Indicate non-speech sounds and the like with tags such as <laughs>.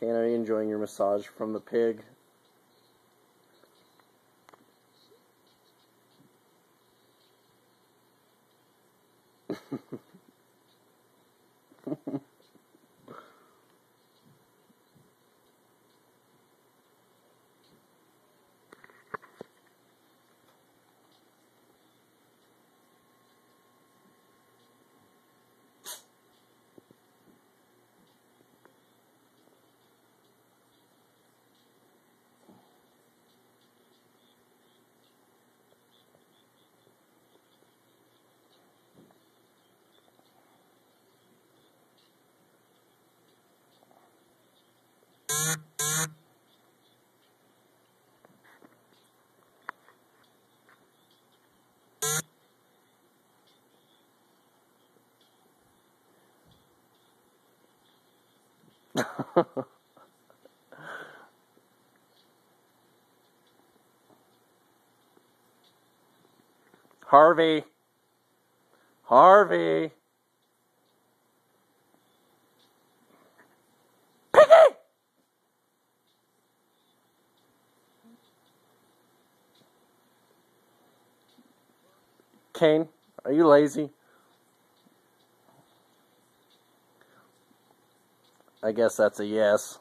You enjoying your massage from the pig? <laughs> Harvey. Harvey. Kane, are you lazy? I guess that's a yes.